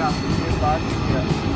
aqui, ó. Embaixo aqui.